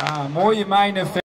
Ja, mooie mijnen.